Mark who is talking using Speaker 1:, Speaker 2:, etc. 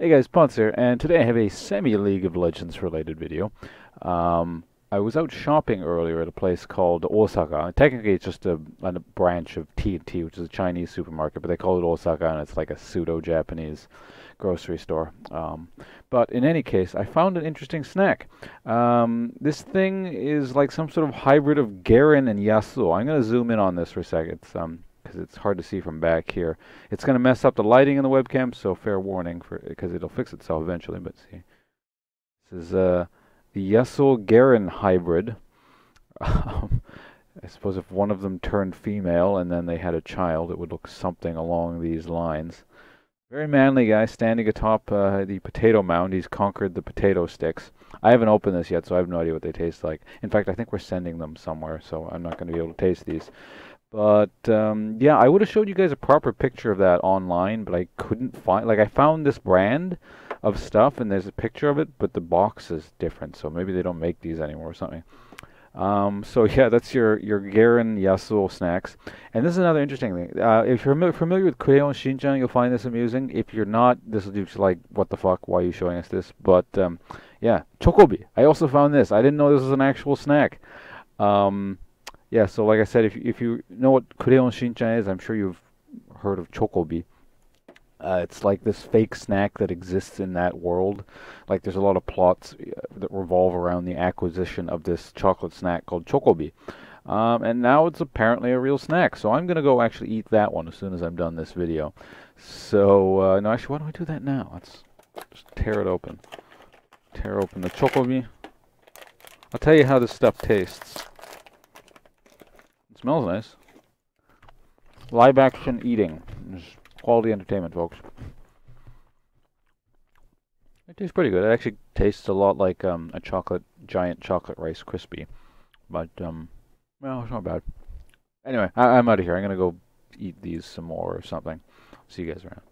Speaker 1: Hey guys, Pawnce here, and today I have a semi-League of Legends related video. Um, I was out shopping earlier at a place called Osaka. Technically, it's just a, a branch of T&T, which is a Chinese supermarket, but they call it Osaka, and it's like a pseudo-Japanese grocery store. Um, but in any case, I found an interesting snack. Um, this thing is like some sort of hybrid of Garen and Yasuo. I'm going to zoom in on this for a second. It's, um, because it's hard to see from back here. It's going to mess up the lighting in the webcam, so fair warning for because it'll fix itself eventually. But see, this is uh, the Yasuo Garen hybrid. Um, I suppose if one of them turned female and then they had a child, it would look something along these lines. Very manly guy standing atop uh, the potato mound. He's conquered the potato sticks. I haven't opened this yet, so I have no idea what they taste like. In fact, I think we're sending them somewhere, so I'm not going to be able to taste these. But um, yeah, I would have showed you guys a proper picture of that online, but I couldn't find. Like, I found this brand of stuff, and there's a picture of it, but the box is different. So maybe they don't make these anymore or something. Um, so yeah, that's your your Garen Yasuo snacks. And this is another interesting thing. Uh, if you're familiar with Crayon Shinchan, you'll find this amusing. If you're not, this will like, what the fuck? Why are you showing us this? But um, yeah, Chocobi. I also found this. I didn't know this was an actual snack. Um, yeah, so like I said, if if you know what Crayon Shinchan is, I'm sure you've heard of Chocobi. Uh, it's like this fake snack that exists in that world. Like there's a lot of plots uh, that revolve around the acquisition of this chocolate snack called Chocobi. Um, and now it's apparently a real snack. So I'm going to go actually eat that one as soon as I'm done this video. So, uh, no, actually, why don't we do that now? Let's just tear it open. Tear open the Chocobi. I'll tell you how this stuff tastes. Smells nice. Live action eating. Just quality entertainment, folks. It tastes pretty good. It actually tastes a lot like um, a chocolate, giant chocolate Rice Krispie. But, um, well, it's not bad. Anyway, I I'm out of here. I'm going to go eat these some more or something. See you guys around.